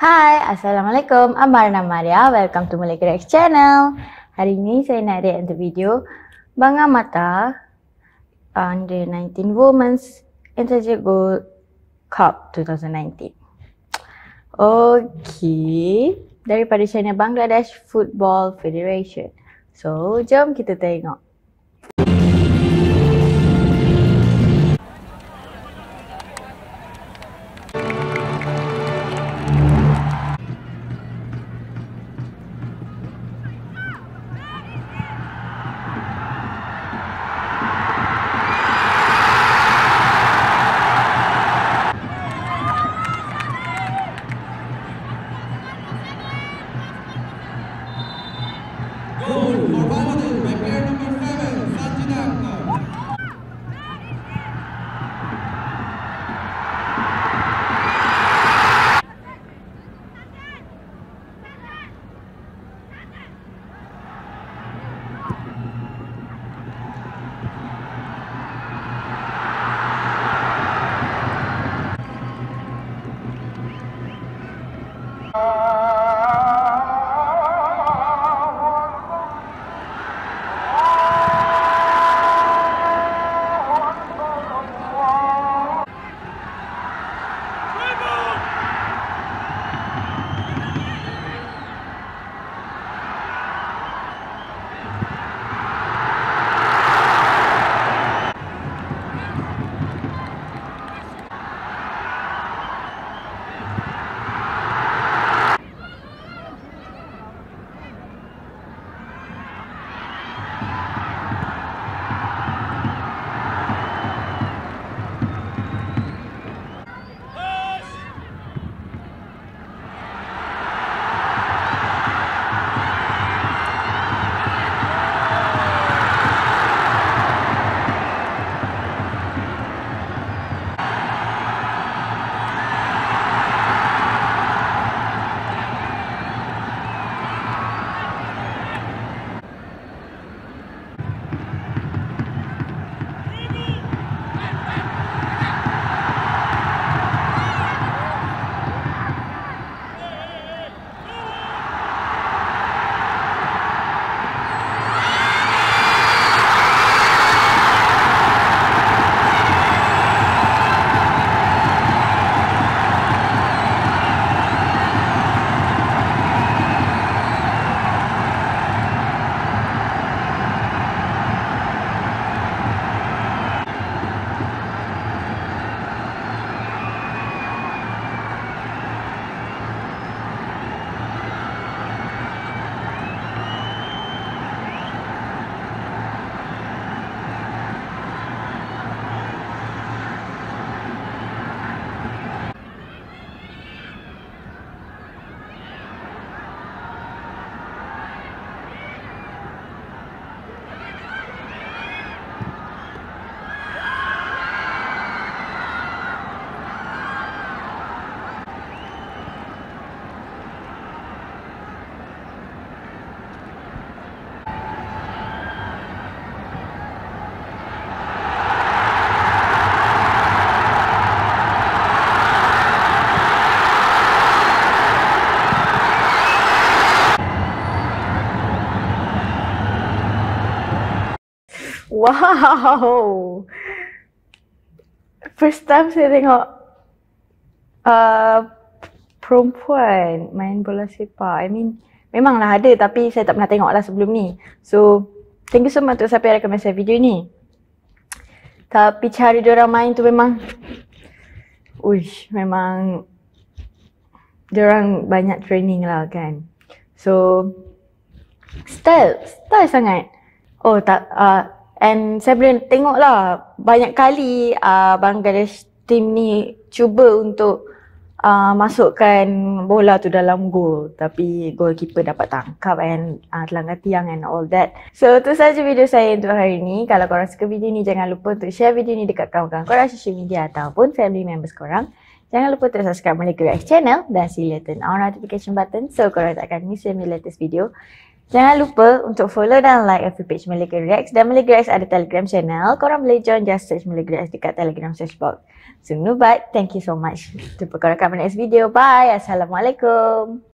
Assalamualaikum. Amar Namaria. Welcome to Malay Rex channel. Hari ini saya nak react untuk video Bangga Mata Under 19 Women's Integer Gold Cup 2019. Okay. Daripada channel Bangladesh Football Federation. So, jom kita tengok. Wow. First time saya tengok uh, perempuan main bola sepak. I mean, memanglah ada tapi saya tak pernah tengok lah sebelum ni. So, thank you so much untuk siapa yang recommend saya video ni. Tapi cara diorang main tu memang Uish, memang diorang banyak training lah kan. So, style, style sangat. Oh tak, uh, and saya boleh tengok lah banyak kali uh, Bangladesh team ni cuba untuk uh, masukkan bola tu dalam gol tapi goalkeeper dapat tangkap and uh, terlanggar tiang and all that. So tu saja video saya untuk hari ni. Kalau korang suka video ni jangan lupa untuk share video ni dekat kawan-kawan korang social media ataupun family members korang. Jangan lupa untuk subscribe Malay React channel dan sila turn on notification button so korang tak akan miss any latest video Jangan lupa untuk follow dan like FB page Malaysia Reacts dan Malaysia Reacts ada Telegram channel. Korang boleh join just search Malaysia Reacts dekat Telegram search box. So, Nubat, thank you so much. Jumpa korang kat next video. Bye. Assalamualaikum.